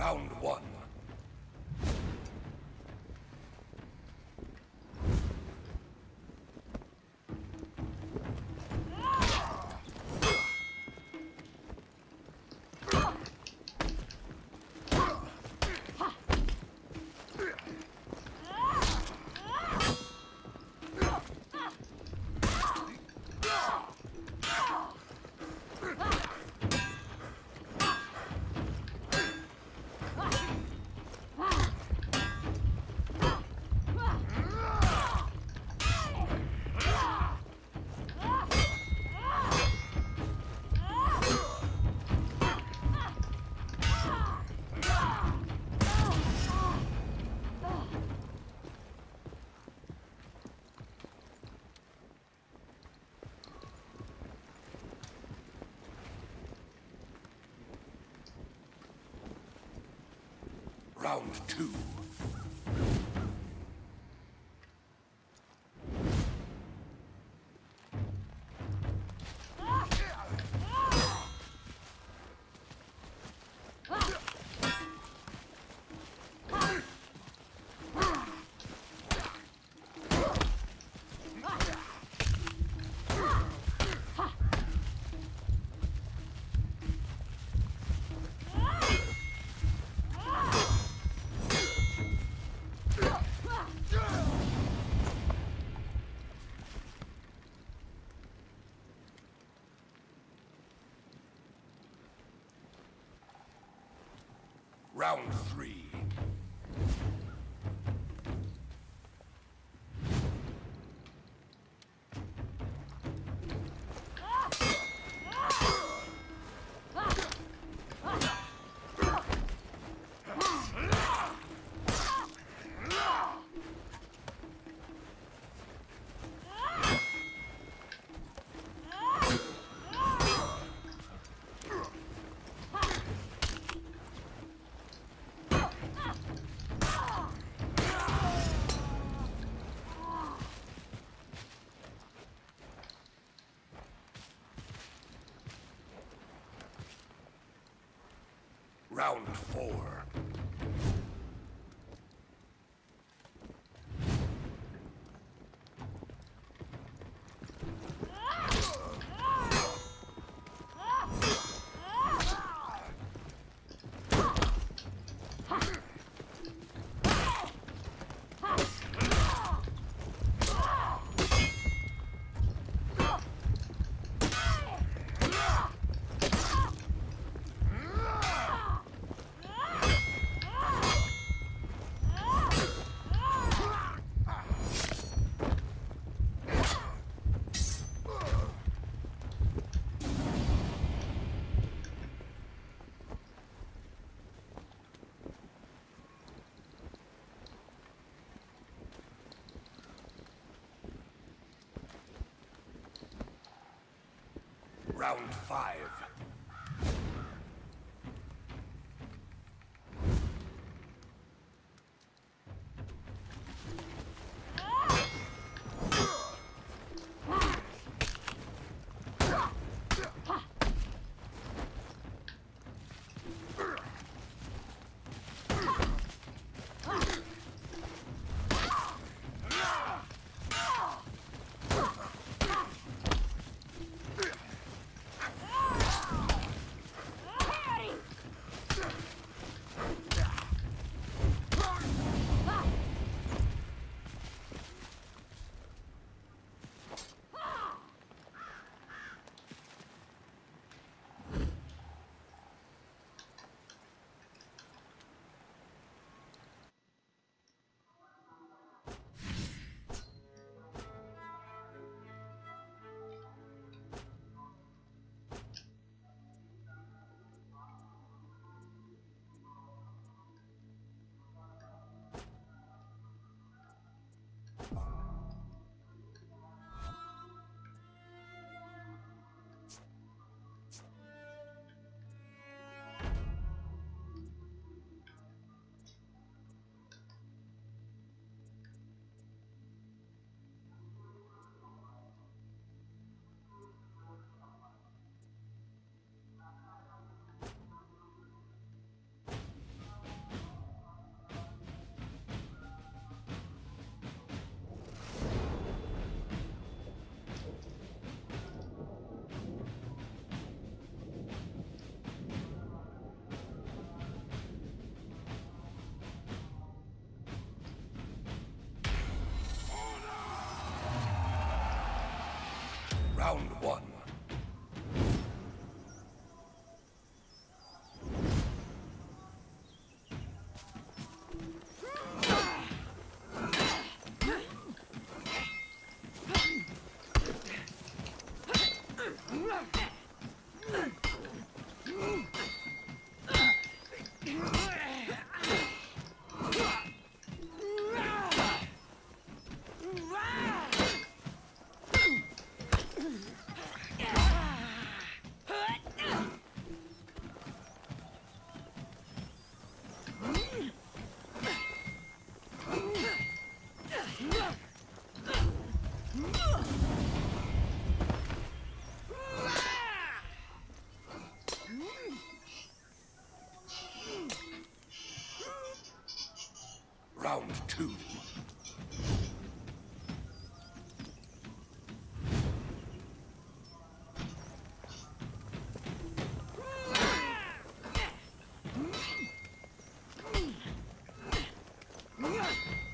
Round one. Round two. Round four. Two. Round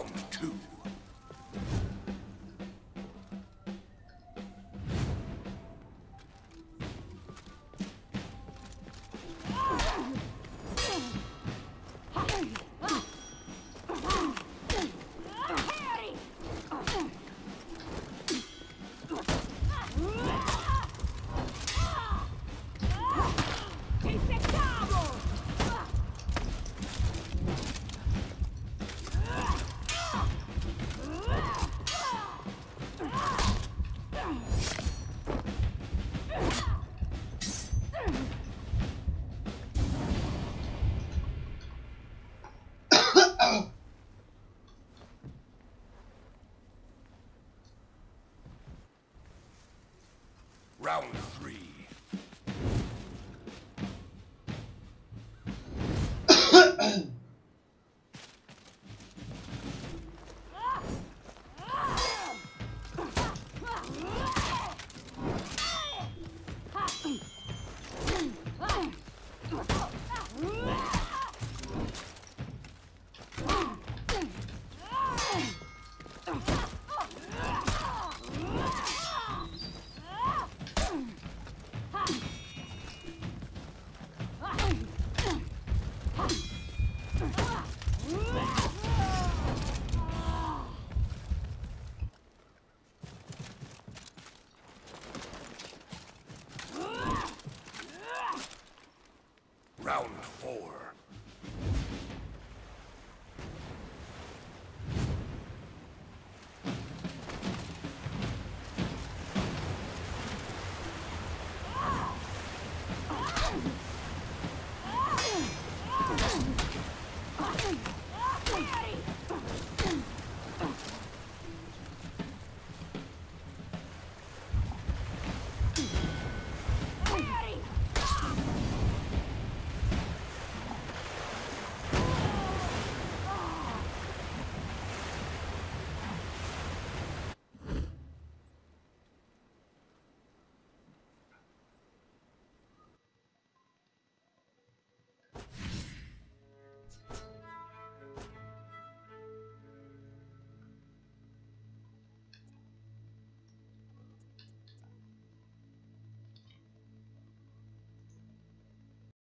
Round two.